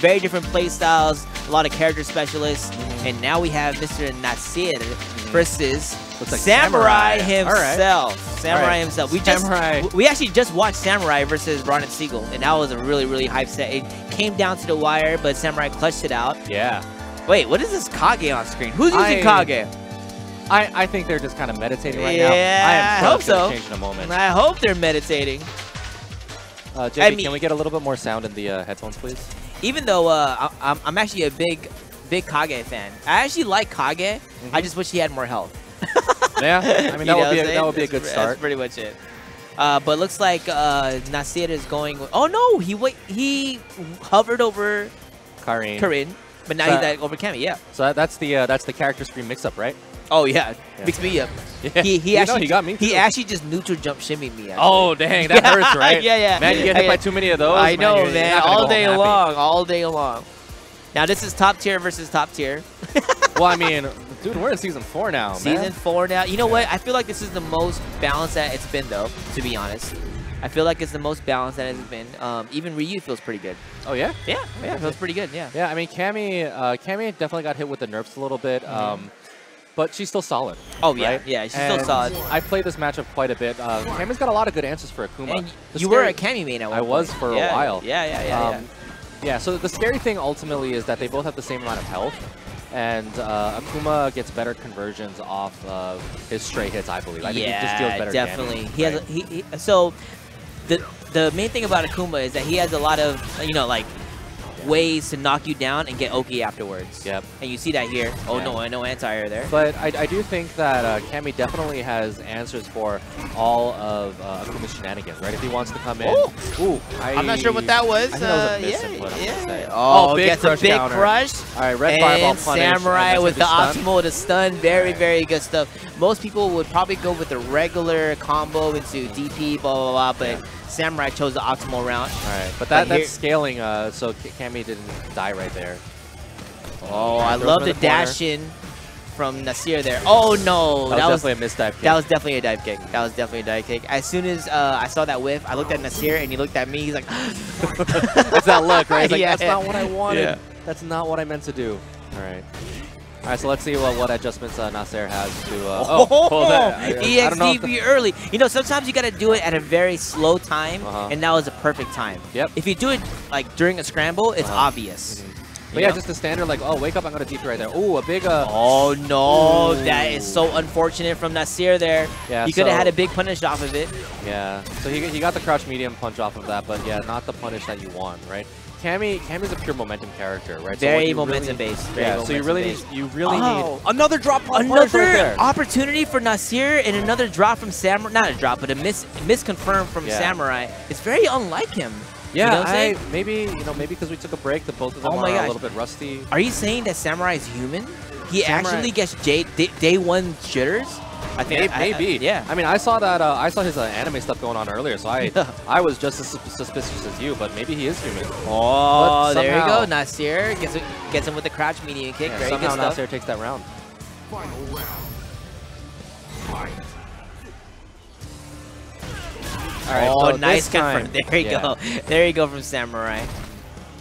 very different play styles, a lot of character specialists, and now we have Mr. Nacer versus Looks like Samurai, Samurai. All right. himself. Samurai right. himself. We just we actually just watched Samurai versus Ron and Siegel, and that was a really really hype set. It came down to the wire, but Samurai clutched it out. Yeah. Wait, what is this Kage on screen? Who's using I- Kage? I, I think they're just kind of meditating right Yeah, now. I I hope so. change in a moment. I hope they're meditating. Uh, JP, I mean- can we get a little bit more sound in the uh, headphones, please? Even though uh, I, I'm, I'm actually a big big Kage fan. I actually like Kage. I just wish he had more health. yeah. I mean, that would be a, that would be a good start. That's pretty much it. Uh, but looks like uh, Nacer is going. Oh no, he wait. He hovered over Karin. Karin, but now So- he's at over Cammy. Yeah. So that's the uh, that's the character screen mix-up, right? Oh yeah, Yeah. mix me up. Yeah. He he You know, actually he got me He actually just neutral jump shimmied me. Actually. Oh dang, that hurts, right? yeah, yeah. Man, you get hit by too many of those. I know, you're- you're man. All day long, all day long. Now this is top tier versus top tier. Well, I mean, dude, we're in season four now, Season man. four now. You know what? I feel like this is the most balanced that it's been, though. To be honest, I feel like it's the most balanced that it's been. Um, even Ryu feels pretty good. Oh yeah. Yeah, yeah, feels pretty good. Yeah. Yeah, I mean, Cammy, uh, Cammy definitely got hit with the nerfs a little bit, um, but she's still solid. Oh yeah, right? yeah. She's still solid. I played this matchup quite a bit. Uh, Cammy's got a lot of good answers for Akuma. And you were a Cammy main at one I was for a while. Yeah, yeah, yeah, Um, yeah, so the scary thing ultimately is that they both have the same amount of health, and uh, Akuma gets better conversions off of his stray hits, I believe. I think he just deals yeah, better definitely. damage, he has right? a, he, he so the the main thing about Akuma is that he has a lot of you know like ways to knock you down and get Oki afterwards. Yep. And you see that here. Oh Yeah. no, no anti-air there. But I, I do think that uh, Cammy definitely has answers for all of uh, Akuma's shenanigans, right? If he wants to come in. Oh! Ooh, I, I'm not sure what that was. I think that was a uh, yeah, input, I'm yeah. say. Oh, Oh, big gets crush a big counter. crush. All right, red fireball and punish. Samurai and with the that's gonna optimal to stun. Very, Right. very good stuff. Most people would probably go with the regular combo into DP, blah, blah, blah, but Yeah. Samurai chose the optimal route. All right, but that, but that's scaling, uh, so Cammy didn't die right there. Oh, I love the the dash in from Nacer there. Oh, no. That, was definitely a misdive. kick. That was definitely a dive kick. That was definitely a dive kick. As soon as uh, I saw that whiff, I looked at Nacer and he looked at me. He's like, It's that look, right? Like, Yeah. that's not what I wanted. Yeah. That's not what I meant to do. All right. All right, so let's see what, what adjustments uh, Nacer has to. Uh, oh, pull that. I- I don't know if the- EXDP early. You know, sometimes you got to do it at a very slow time, Uh-huh. and that was a perfect time. Yep. If you do it like during a scramble, it's Uh-huh. obvious. But You yeah, know? just the standard, like, oh, wake up, I'm going to DP right there. Ooh, a big. Uh, Oh no, Ooh. that is so unfortunate from Nacer there. Yeah, he could have so- had a big punish off of it. Yeah, so he, he got the crouch medium punch off of that, but yeah, not the punish that you want, right? Cammy, Cammy's a pure momentum character, right? So Very you momentum really, based. Very Yeah, so you really need, you really Oh. need another drop Another right opportunity for Nacer and another drop from Samurai. Not a drop, but a mis misconfirm from Yeah. Samurai. It's very unlike him. Yeah, you know I, maybe you know maybe because we took a break, the both of them Oh my are a little bit rusty. Are you saying that Samurai is human? He Samurai- actually gets day, day, day one jitters? I Maybe, I- I- maybe. yeah. I mean, I saw that. Uh, I saw his uh, anime stuff going on earlier, so I I was just as suspicious as you, but maybe he is human. Oh, there you go. Nacer gets, gets him with the crouch medium kick. Yeah, Very good somehow stuff. Nacer takes that round. Final round. Fight. All right, oh, so nice this confirm. There you yeah. go. There you go from Samurai.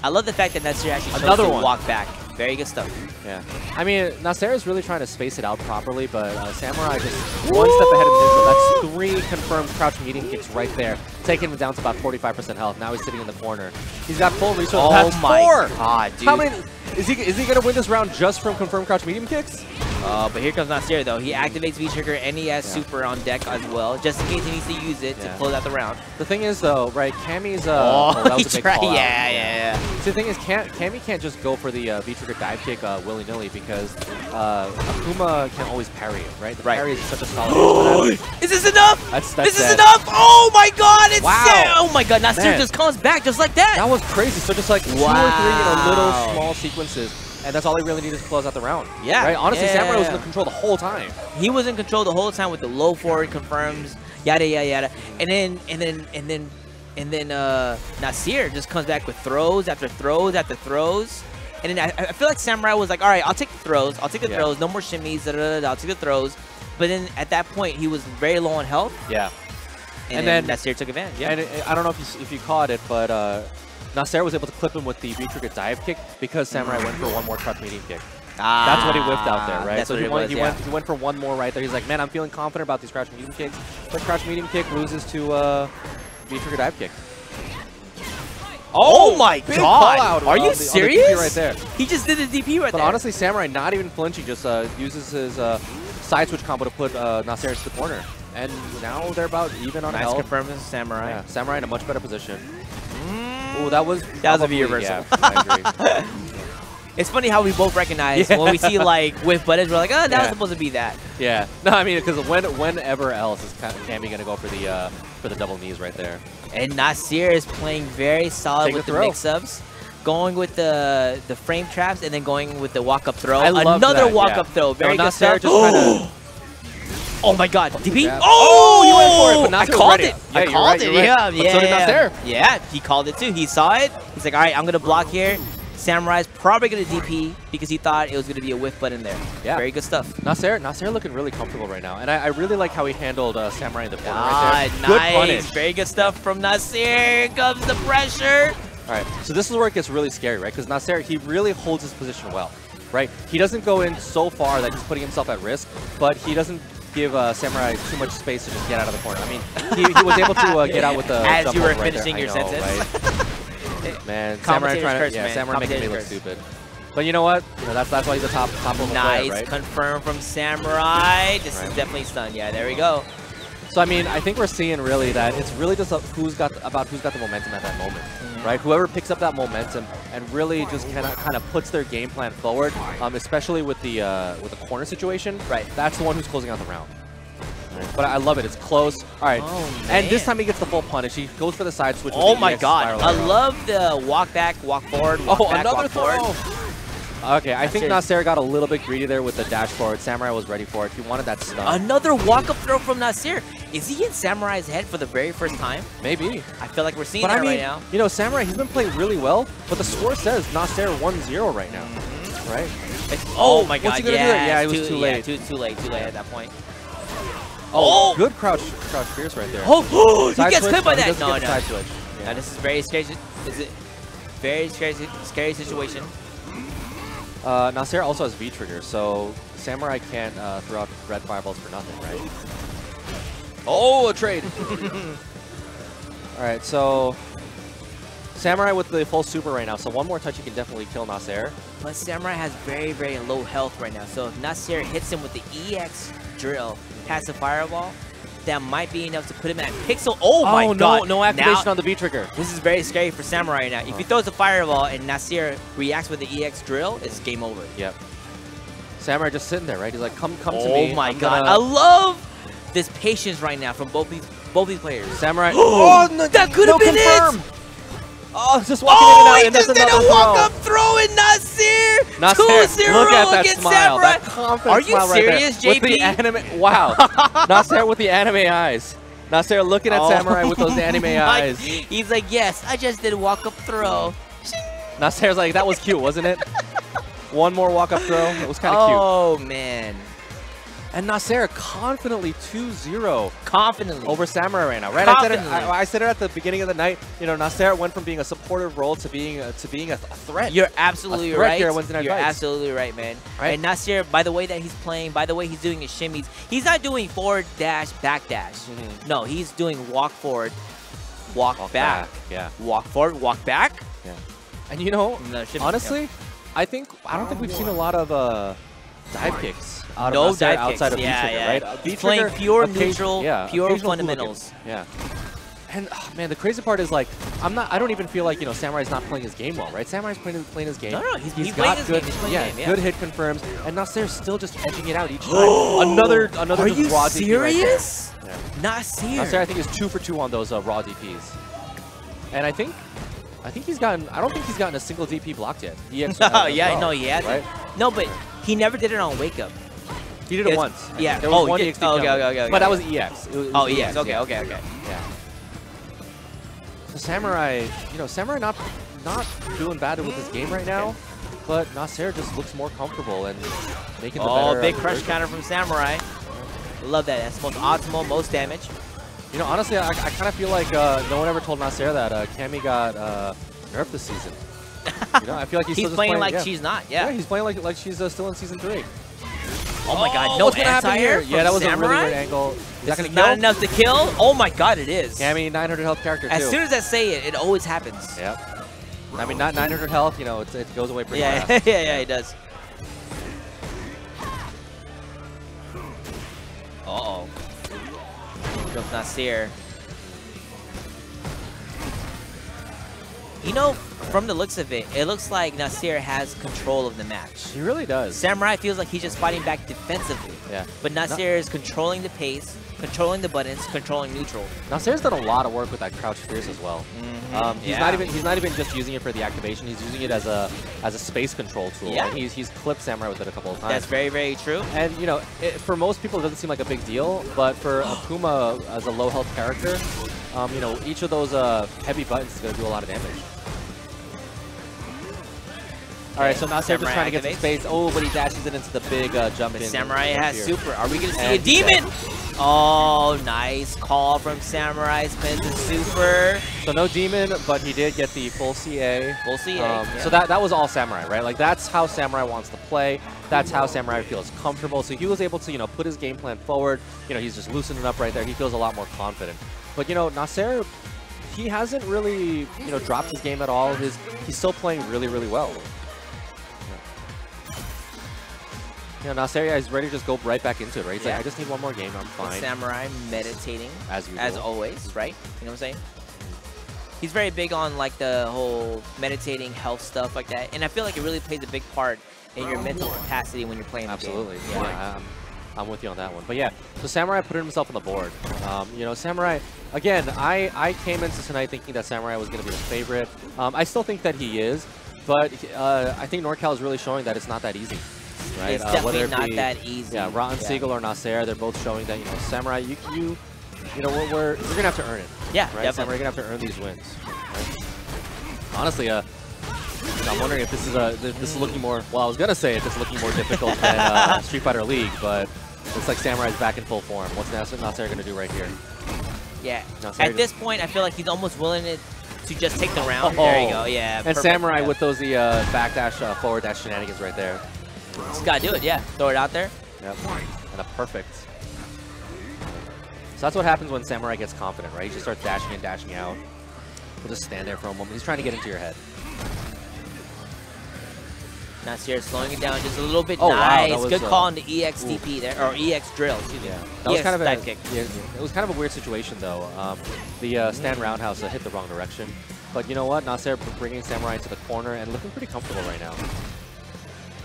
I love the fact that Nacer actually chose Another to one. walk back. Very good stuff. Yeah. I mean, Nacer is really trying to space it out properly, but uh, Samurai just one step ahead of neutral. That's three confirmed crouch medium kicks right there, taking him down to about 45% health. Now he's sitting in the corner. He's got full resource. Oh my four! god, dude. How many? Is he is he gonna win this round just from confirmed crouch medium kicks? Uh, but here comes Nacer though. He activates V-Trigger and he has Yeah. Super on deck as well, just in case he needs to use it Yeah. to close out the round. The thing is though, right? Cammy's uh, oh, oh, he was a big tried. Yeah, yeah, yeah. See, the thing is, Cam Cammy can't just go for the uh, V-trigger dive kick uh, willy-nilly because uh, Akuma can always parry it, right? The Right. parry is such a solid. Is this enough? That's, that's this is enough! Oh my god! It's Wow. Oh my god! Nacer Man. just comes back just like that. That was crazy. So just like two or three, you know, little small sequences, and that's all he really needed to close out the round. Yeah. Right. Honestly, Samurai was in Yeah. control the whole time. he was in control the whole time with the low forward confirms, yada yada yada, and then and then and then and then uh, Nacer just comes back with throws after throws after throws, and then I, I feel like Samurai was like, all right, I'll take the throws, I'll take the Yeah. throws, no more shimmies, da, da, da, da, I'll take the throws, but then at that point he was very low on health, Yeah. and, And then, then- Nacer took advantage. Yeah. And it, I don't know if you if you caught it, but uh, Nacer was able to clip him with the V-trigger dive kick because Samurai went for one more crouch medium kick. Ah, That's what he whiffed out there, right? That's so what he, it went, was, he, yeah. went, he went for one more right there. He's like, man, I'm feeling confident about these crouch medium kicks. But crouch medium kick loses to uh, V-trigger dive kick. Oh, my big god! out Are you the- on the DP serious? right there. He just did the DP right But there. But honestly, Samurai not even flinching, just uh, uses his uh, side switch combo to put uh, Nacer into the corner. And now they're about even on nice health. confirmed as Samurai. Yeah, Samurai in a much better position. Ooh, that was That was a V-reversal. Yeah. It's funny how we both recognize Yeah. when we see like with buttons, we're like, oh, that was supposed to be that. yeah. No, I mean, because when, whenever else is Cammy gonna go for the uh, for the double knees right there? And Nacer is playing very solid Take with the the mix-ups, going with the the frame traps, and then going with the walk-up throw. I Another walk-up yeah. throw. Very No, good Nacer stuff. Oh my God! DP! Yeah. Oh, you went for it, but I Nacer was called it. Yeah, I called right, it. right. Yeah, But yeah. so did Nacer. Yeah, he called it too. He saw it. He's like, all right, I'm gonna block here. Samurai's probably gonna DP because he thought it was gonna be a whiff button there. Yeah. Very good stuff. Nacer, Nacer looking really comfortable right now, and I, I really like how he handled uh, Samurai in the corner Ah, right there. Good nice. punish. Very good stuff from Nacer. Here comes the pressure. All right, so this is where it gets really scary, right? Because Nacer, he really holds his position well, right? He doesn't go in so far that he's putting himself at risk, but he doesn't give uh, Samurai too much space to just get out of the corner. I mean, he, he was able to uh, get out with the As you were right finishing there. your know, sentence. right? Man, Samurai trying to, curse, yeah, man. Samurai making me look stupid. But you know what? You know, that's that's why he's a top top level Nice, player, right? confirmed from Samurai. This Right. is definitely stun. Yeah, there we go. So I mean, I think we're seeing really that it's really just who's got about who's got the momentum at that moment, Mm-hmm. right? Whoever picks up that momentum and really just kind of kind of puts their game plan forward, um, especially with the uh, with the corner situation, Right. That's the one who's closing out the round. But I love it. It's close. All right. Oh, and this time he gets the full punish. He goes for the side switch. Oh my god. I love the walk back, walk forward, walk Oh, back, another walk throw. forward. Okay, I think Nacer- Nacer got a little bit greedy there with the dash forward. Samurai was ready for it. He wanted that stun. Another walk up throw from Nacer. Is he in Samurai's head for the very first time? Maybe. I feel like we're seeing But that I mean, right now. you know, Samurai, he's been playing really well, but the score says Nacer 1-0 right now, right? It's- oh my what's god, yeah? Yeah, it was too yeah, late. too, too late, too late at that point. Oh, Oh! good crouch, crouch fierce right there. Oh, he gets clipped by that. No, no. Side switch. Now this is very scary. Is it very scary, scary situation? Uh, Nacer also has V-trigger, so Samurai can't uh, throw out red fireballs for nothing, right? Oh, a trade! Alright, so Samurai with the full super right now, so one more touch he can definitely kill Nacer. But Samurai has very, very low health right now. So if Nacer hits him with the EX drill, passive fireball, that might be enough to put him at pixel. Oh, oh my no, god. no activation Now- on the V-trigger. This is very scary for Samurai right now. If he Oh. throws a fireball and Nacer reacts with the EX drill, it's game over. Yep. Samurai just sitting there, right? He's like, come come to oh me. oh my I'm god. gonna- I love this patience right now from both these both these players. Samurai. Oh, oh that could have no been confirm. it! Oh, just walking Oh, in and out, he just did a walk-up throw. throw in Nacer! Nacer, 2-0 look at that smile, Samurai. that confident Are you smile right there. serious, With the JP? anime, wow. Nacer with the anime eyes. Nacer looking at Oh Samurai with those anime eyes. He's like, yes, I just did a walk-up throw. Nacer's like, that was cute, wasn't it? One more walk-up throw. It was kind of cute. Oh, man. And Nacer confidently 2-0 Confidently. over Samurai right now, right? I said, it, I, I said it at the beginning of the night. You know, Nacer went from being a supportive role to being a, to being a, th- a threat. You're absolutely threat right. here at Wednesday Night You're Fights. absolutely right, man. Right? And Nacer, by the way that he's playing, by the way he's doing his shimmies, he's not doing forward dash, back dash. Mhm. No, he's doing walk forward, walk, Walk back. Yeah. Walk forward, walk back. Yeah. And you know, No, honestly, I think I don't think we've seen a lot of uh, dive kicks out No dive outside kicks. of Yeah, yeah. right? Uh, playing pure neutral, yeah, pure fundamentals. Yeah. And oh, man, the crazy part is like I'm not. I don't even feel like you know Samurai's not playing his game well, right? Samurai's playing playing his game. No, no, he's- he's he's got playing his good, game, he's playing yeah, game, yeah. good hit confirms, and Nacer's still just edging it out each time. another another Are you raw DP right serious? Yeah. Nacer. Nacer, I think, is two for two on those uh, raw DPs, and I think. I think he's gotten. I don't think he's gotten a single DP blocked yet. EX, uh, Oh, yeah, well, no, he hasn't. Right? No, but he never did it on Wake Up. He did it It's- once. yeah. There was Oh, one he did- oh, okay, okay, okay, But that was EX. It was, it Oh, was yes. Okay, yeah. okay, okay. Yeah. So Samurai, you know, Samurai not not doing bad with his game right now, but Nacer just looks more comfortable and making the Oh, better. big uh, crush counter from Samurai. Love that. That's most optimal, most damage. You know, honestly, I, I kind of feel like uh, no one ever told Nacer that uh, Cammy got uh, nerf this season. You know, I feel like he's, He's still just playing like yeah. she's not. Yeah, Yeah. he's playing like like she's uh, still in season three. Oh my God. No what's gonna happen anti-air here? Yeah, that was a really Samurai? weird angle. Is that This gonna kill? not enough to kill. Oh my God, it is. Yeah, I mean 900 health character as too. soon as I say it, it always happens. Yep. I mean, not 900 health. You know, it's, it goes away pretty Yeah, fast. yeah, yeah, he does. Uh-oh. Goes Nacer. You know, from the looks of it, it looks like Nacer has control of the match. He really does. Samurai feels like he's just fighting back defensively. Yeah. But Nacer is controlling the pace, controlling the buttons, controlling neutral. Nacer's done a lot of work with that crouch fierce as well. Um, he's Yeah. not even he's not even just using it for the activation. He's using it as a as a space control tool. Yeah. And he's he's clipped Samurai with it a couple of times. That's very, very true. and you know, it, for most people, it doesn't seem like a big deal, but for Akuma as a low health character, um, you know, each of those uh, heavy buttons is going to do a lot of damage. All right, so just Samurai trying to get some space. Oh, but he dashes it into the big uh, jump But in. Samurai has here. super. Are we going to see And a demon? Oh, nice call from Samurai. Spins the super. So no demon, but he did get the full CA. Full CA. Um, yeah. So that that was all Samurai, right? Like that's how Samurai wants to play. That's how Samurai feels comfortable. So he was able to, you know, put his game plan forward. You know, he's just loosening up right there. He feels a lot more confident. But you know, Nacer, he hasn't really, you know, dropped his game at all. His he's still playing really, really well. You know, is ready to just go right back into it, right? He's Yeah. like, I just need one more game, I'm fine. Samurai meditating As usual. as always, right? You know what I'm saying? He's very big on like the whole meditating health stuff like that, and I feel like it really plays a big part in your mental capacity when you're playing the. Absolutely. Yeah, I'm, I'm with you on that one. But yeah, so Samurai put himself on the board. Um, you know, Samurai, again, I, I came into tonight thinking that Samurai was going to be the favorite. Um, I still think that he is, but uh, I think NorCal is really showing that it's not that easy. Right? It's Uh, definitely it not be- that easy. Yeah, Rotten Siegel or Nacer, they're both showing that, you know, Samurai, you, you, you know, we're, we're, you're going to have to earn it. Yeah, Right? Samurai, definitely. you're going to have to earn these wins. Right? Honestly, uh, you know, I'm wondering if this is a th- this is looking more. Well, I was gonna say if it's looking more difficult than uh, Street Fighter League, but looks like Samurai's back in full form. What's Nacer, Nacer gonna do right here? Yeah. At this point, I feel like he's almost willing to, to just take the round. Oh. There you go. Yeah. And. Samurai Yeah. with those the uh, back dash, uh, forward dash shenanigans right there. Just gotta do it. Yeah. Throw it out there. Yep. And a perfect. So that's what happens when Samurai gets confident, right? He just starts dashing in, dashing out. He'll just stand there for a moment. He's trying to get into your head. Nacer slowing it down just a little bit. Oh, wow, nice. that was, Good uh, call on the EXDP there, or EX drill. Excuse me. Yeah, that was kind of a kick. yeah, it was kind of a weird situation though. Um, the uh, stand roundhouse uh, hit the wrong direction, but you know what? Nacer bringing Samurai into the corner and looking pretty comfortable right now.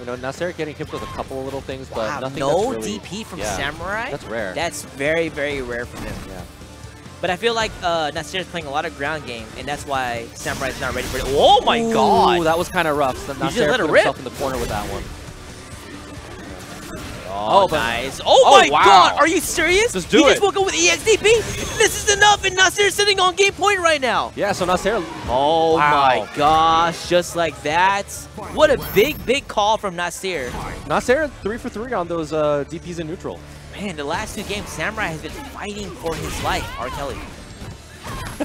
You know, Nacer getting hit with a couple of little things, but Wow, nothing no really, DP from yeah, Samurai. That's rare. That's very, very rare from him. yeah. But I feel like uh, Nacer is playing a lot of ground game, and that's why Samurai's not ready for it. Oh my Ooh, god! that was kind of rough. So just Nacer let it put rip. himself in the corner with that one. Oh, Oh, nice. Oh, Oh, my wow. god! Are you serious? Just do he it. just woke up with E EXDP. This is enough, and Nacer's sitting on game point right now. Yeah, so Nacer... Oh Wow. my gosh! Just like that. What a big, big call from Nacer. Nacer, three for three on those uh, DPs in neutral. Man, the last two games, Samurai has been fighting for his life. R. Kelly.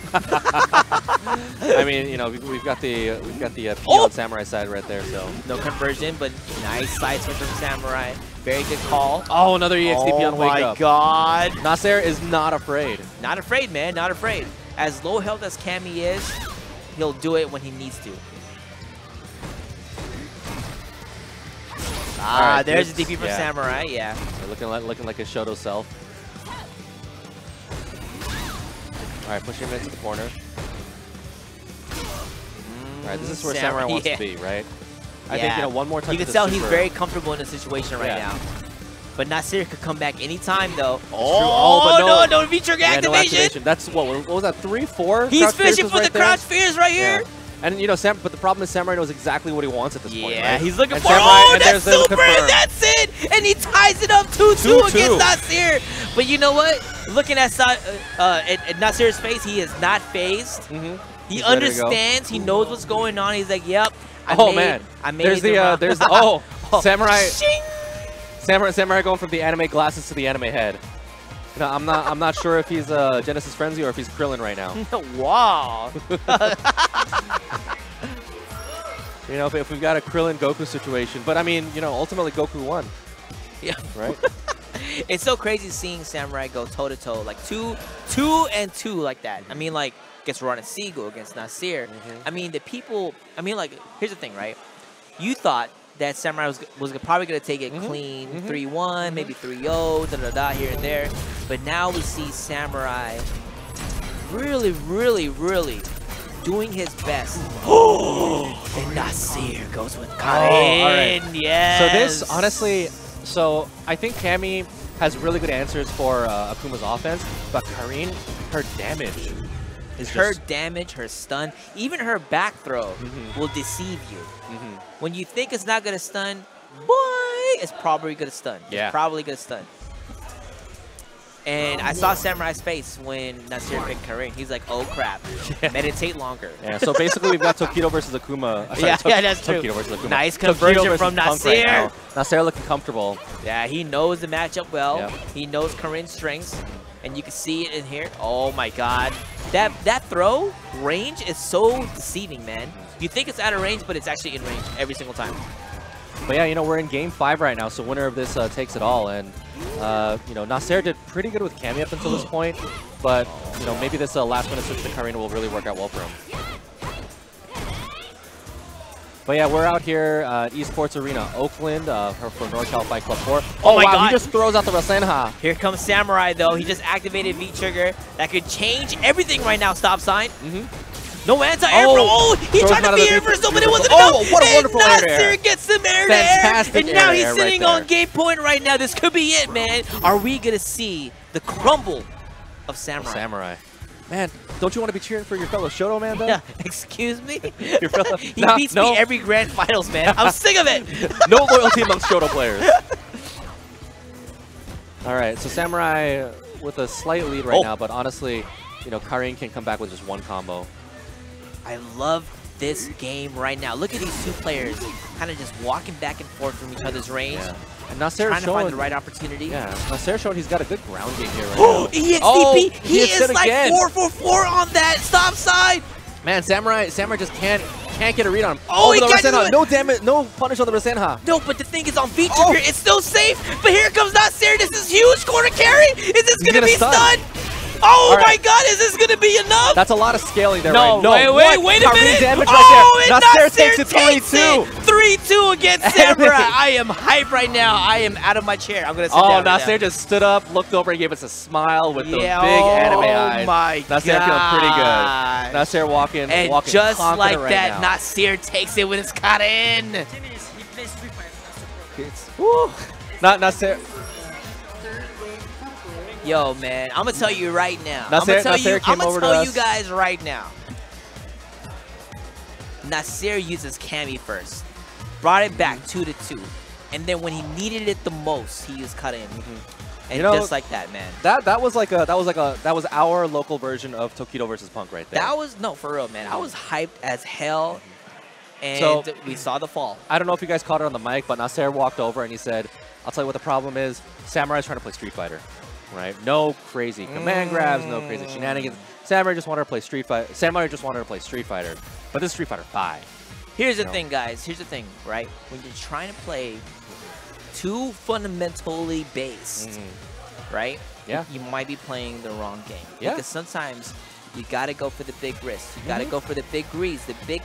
I mean, you know, we've, we've got the uh, we've got the uh, P Oh! on Samurai side right there. So. No conversion, but nice side switch from Samurai. Very good call. Oh, another EXDP oh on Wake up. Oh my god. Nacer is not afraid. Not afraid, man. Not afraid. As low health as Cammy is, he'll do it when he needs to. Ah, Alright, there's a DP from yeah. Samurai. Yeah. Looking like looking like a Shoto self. All right, pushing him into the corner. All right, this is where Samurai, wants yeah. to be, right? I think you know one more touch. You can tell he's very comfortable in the situation right Yeah. now. But Nacer could come back anytime, though. Oh, but Oh, no. no, no, V-trigger Yeah, no activation. activation. That's what, what was that? Three, four. He's fishing for right the there? crouch fierce right here. Yeah. And you know, Sam, but the problem is Samurai knows exactly what he wants at this point. Yeah, right? he's looking And for Samurai- Oh, that's super, and that's it! And he ties it up 2-2 2-2. against Nacer. But you know what? Looking at, uh, uh, at, at Nacer's face, he is not phased. Mhm. He He's ready to go. understands. He knows what's going on. He's like, yep. I oh made, man, I made there's the, uh, there's the oh, Samurai, Shing! Samurai, Samurai going from the anime glasses to the anime head. No, I'm not, I'm not sure if he's uh, Genesis Frenzy or if he's Krillin right now. wow. You know, if, if we've got a Krillin Goku situation, but I mean, you know, ultimately Goku won, Yeah. right? It's so crazy seeing Samurai go toe to toe, like two, two and two like that. I mean, like against Ron and Siegel, against Nacer. Mhm. I mean, the people. I mean, like here's the thing, right? You thought that Samurai was was probably gonna take it Mhm. clean, Mhm. three one, maybe 3-0, da da da here and there. But now we see Samurai really, really, really doing his best. and Nacer goes with Karin. Oh, all right. Yes. So this, honestly, so I think Cammy has really good answers for uh, Akuma's offense, but Karin, her damage is her just... damage, her stun, even her back throw Mhm. will deceive you. Mhm. When you think it's not gonna stun, boy, it's probably gonna stun. Yeah. It's probably gonna stun. And I saw Samurai's face when Nacer picked Karin. He's like, oh crap. Yeah. Meditate longer. Yeah, so basically we've got Tokido versus Akuma. uh, sorry, Yeah, Tok- yeah, that's true. Tokido versus Akuma. Nice conversion from Punk right Nacer. Nacer looking comfortable. Yeah, he knows the matchup well. Yep. He knows Karin's strengths, and you can see it in here. Oh my god. That that throw range is so deceiving, man. You think it's out of range, but it's actually in range every single time. But yeah, you know, we're in game five right now, so winner of this uh, takes it all. And, uh, you know, Nacer did pretty good with Cammy up until this point, but, you know, maybe this uh, last minute switch to Karina will really work out well for him. But yeah, we're out here uh, at Esports Arena, Oakland, uh, for, NorCal Fight Club 4. Oh my wow, God. he just throws out the Ressenha. Here comes Samurai, though. He just activated V-Trigger. That could change everything right now, stop sign. Mm-hmm. No anti-air Oh. Oh, he tried to be air V- reversal, but it wasn't Oh, enough. what a and wonderful air to Nacer air. gets some air Fantastic air. And now to he's air right sitting on game point right now. This could be it, man. Are we going to see the crumble of Samurai? Samurai. Man, don't you want to be cheering for your fellow Shoto man, though? Yeah, excuse me? Your fellow- he Nah, beats no. me every grand finals, man. I'm sick of it. no loyalty amongst Shoto players. All right, so Samurai with a slight lead right Oh. now, but honestly, you know, Karin can come back with just one combo. I love this game right now. Look at these two players kind of just walking back and forth from each other's range, Yeah. And Nacer trying to showing, find the right opportunity. yeah, Nacer showing he's got a good ground game here right Oh, now. EXDP! Oh, he he is like again. 4 for 4 on that stop side. Man, Samurai, Samurai just can't can't get a read on him. Oh, oh he the can't do Ressenha. it. No damage, no punish on the Ressenha. No, but the thing is on V-Trigger, Oh. it's still safe, but here comes Nacer. This is huge corner carry! Is this gonna, gonna be stun. Stunned? Oh All my god, is this gonna be enough? That's a lot of scaling there, no, right? No, wait, wait, what? wait a Karin minute! damage oh, right there. and Nacer Nacer takes it takes 3-2. 3-2 against Samurai. I am hype right now. I am out of my chair. I'm gonna sit Oh, down. right Nacer now. just stood up, looked over, and gave us a smile with those big oh anime eyes. Oh my Nacer feeling pretty good. God. Nacer walking, And walking just like right that, now. Nacer takes it when it's caught in. he plays Woo. Not Nacer. Yo, man, I'm gonna tell you right now. I'm Nacer- gonna tell Nacer you. I'm gonna tell you guys right now. Nacer uses Cammy first, brought it back two to two, and then when he needed it the most, he used Karin, and Mm-hmm. You know- just like that, man. That that was like a that was like a that was our local version of Tokido versus Punk right there. That was no for real, man. I was hyped as hell, and So- we saw the fall. I don't know if you guys caught it on the mic, but Nacer walked over and he said, "I'll tell you what the problem is. Samurai's trying to play Street Fighter, right? No crazy command grabs, no crazy Mm. shenanigans. Samurai just wanted to play Street Fighter. Samurai just wanted to play Street Fighter, but this is Street Fighter 5. Here's the No. thing, guys. Here's the thing, right? When you're trying to play too fundamentally base, right? Yeah. You might be playing the wrong game. Yeah. Because sometimes you got to go for the big risk. You got to Mhm. go for the big grease, the big